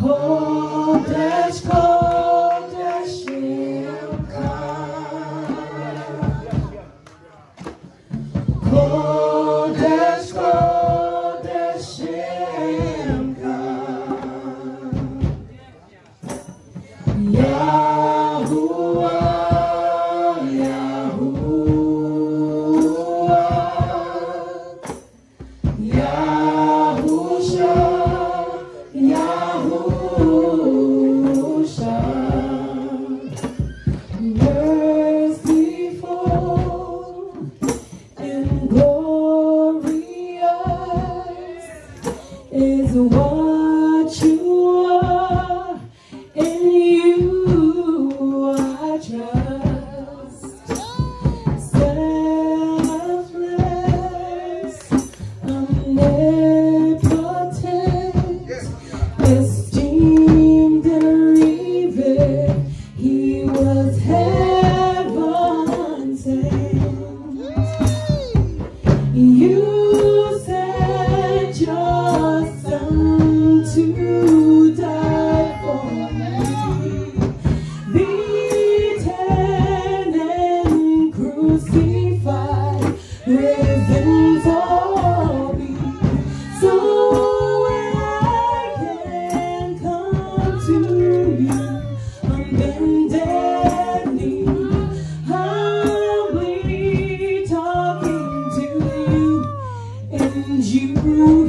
Kodesh, Kodesh,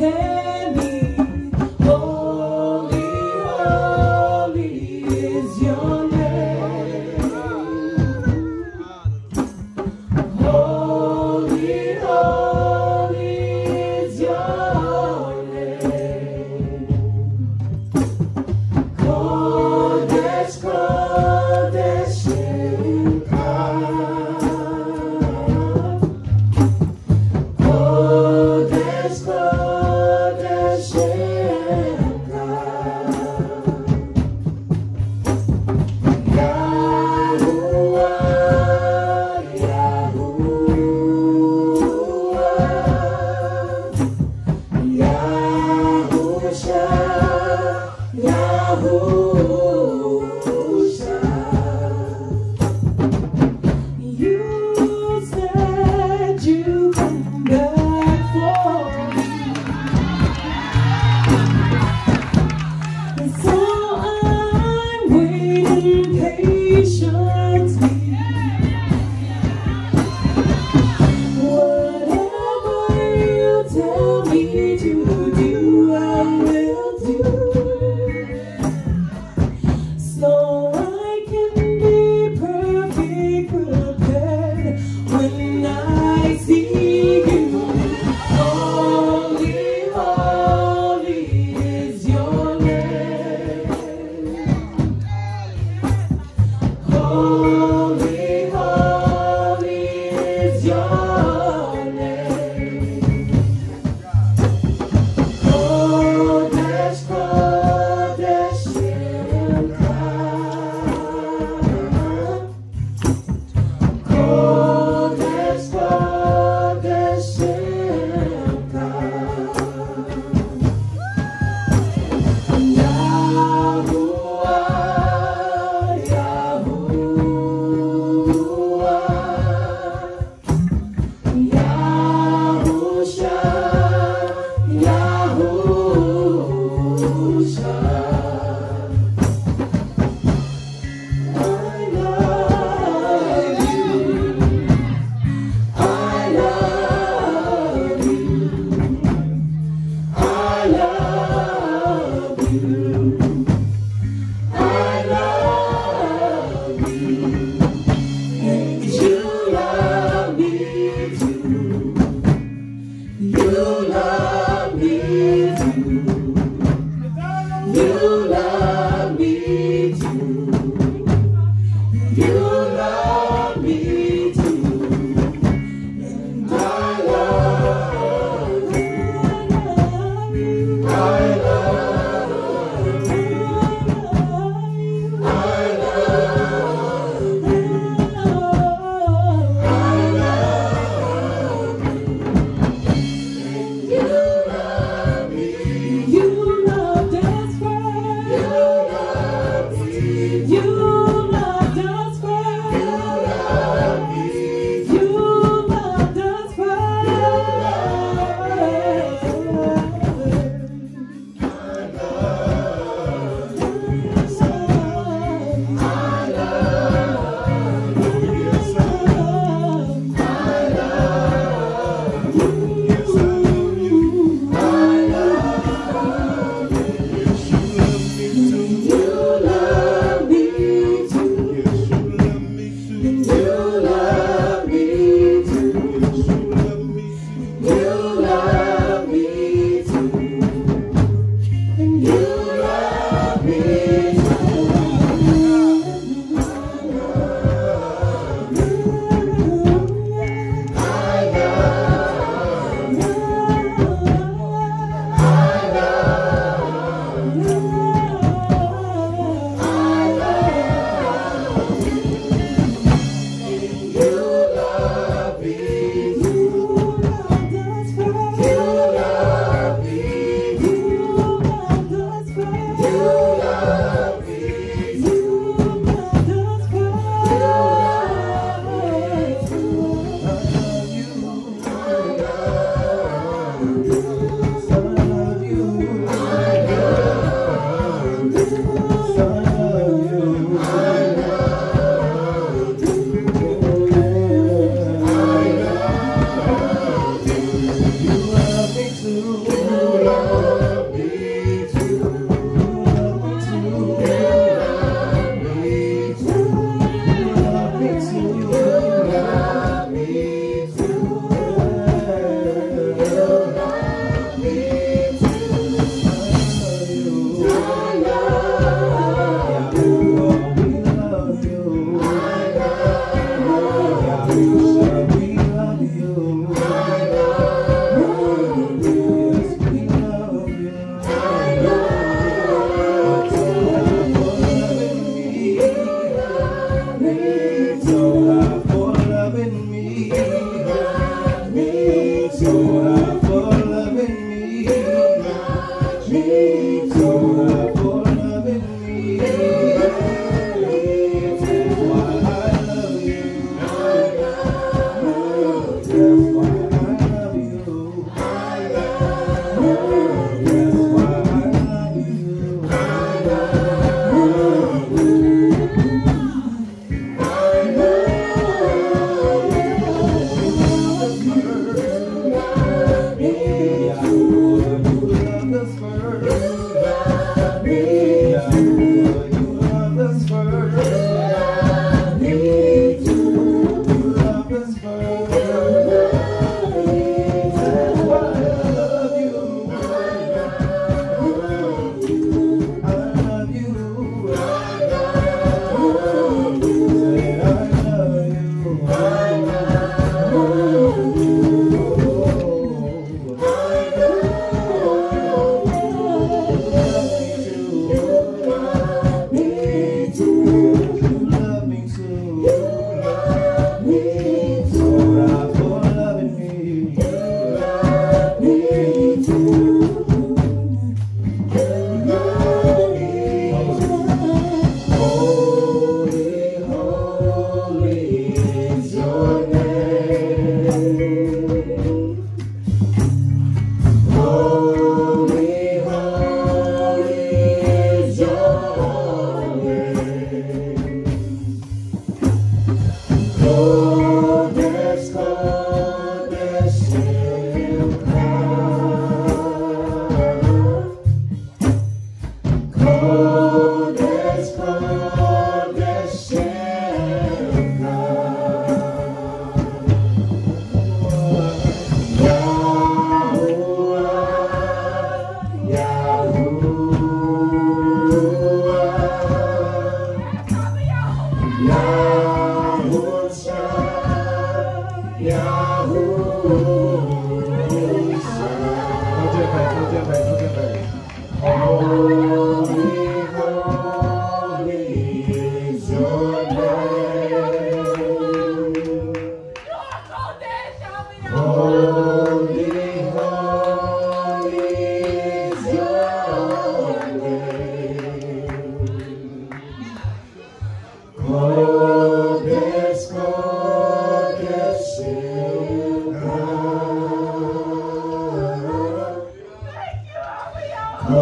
hear your Senhor.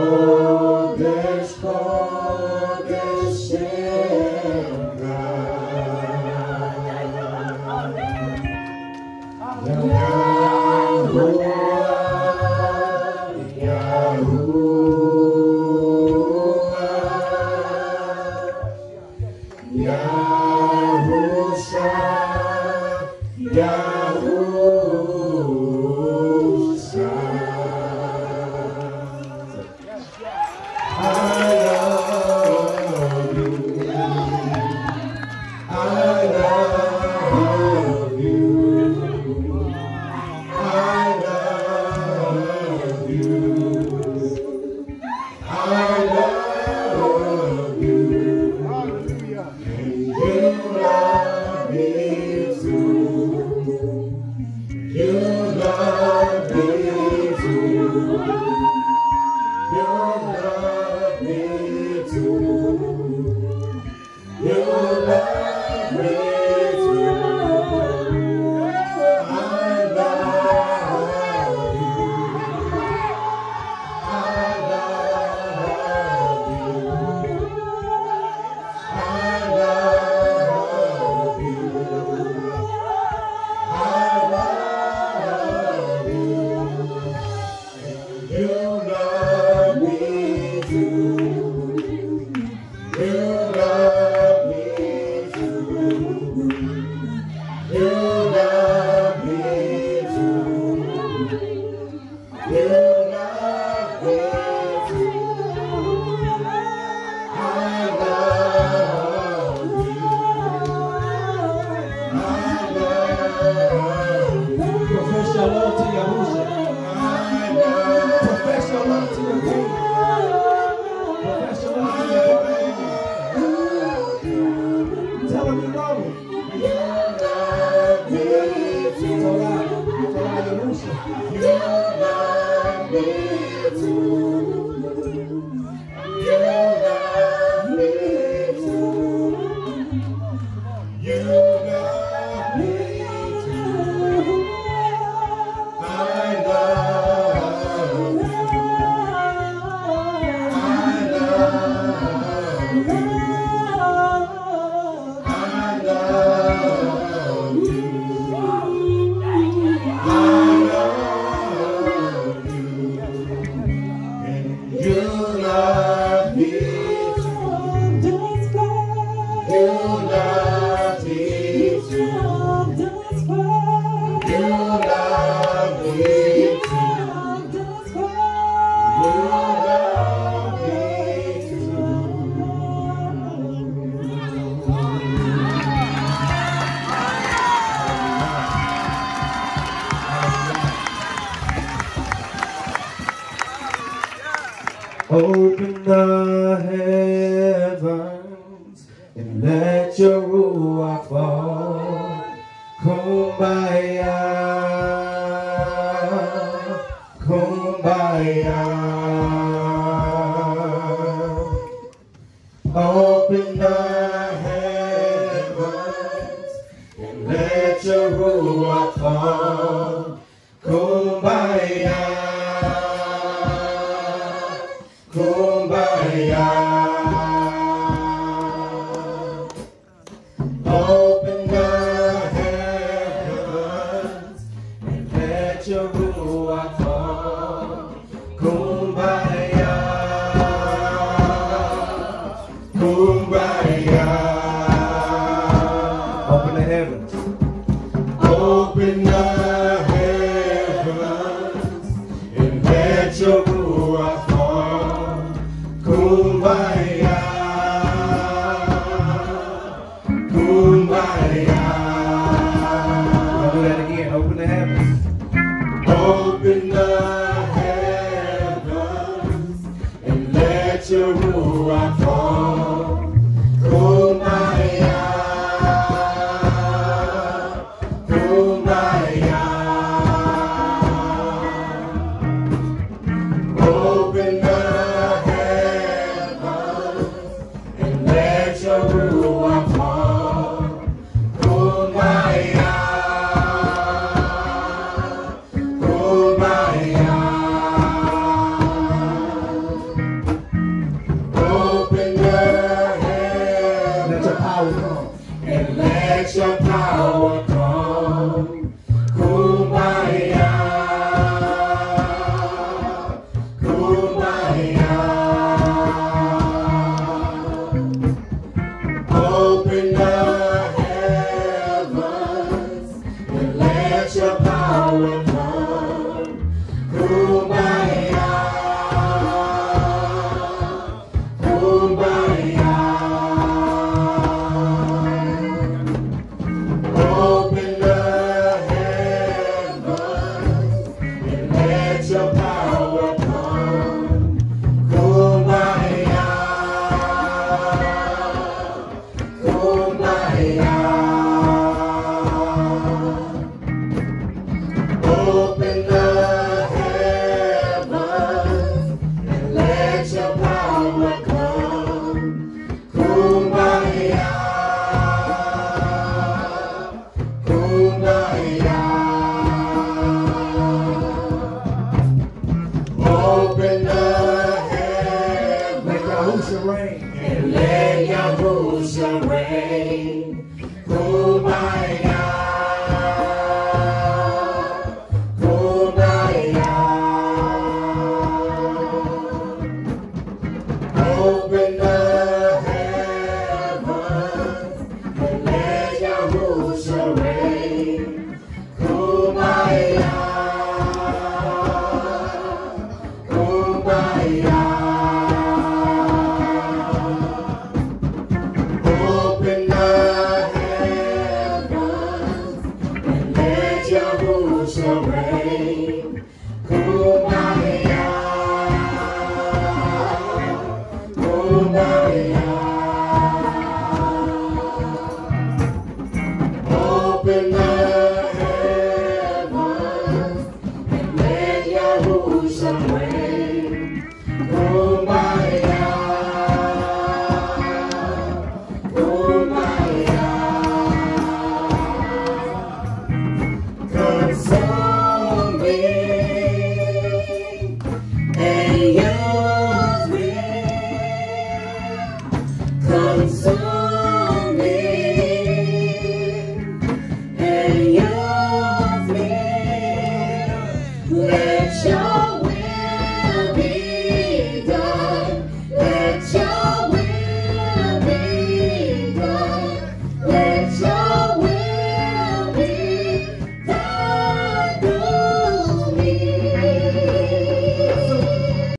Open the heavens. Reign. And let Yahusha reign. Kumbaya. Kumbaya.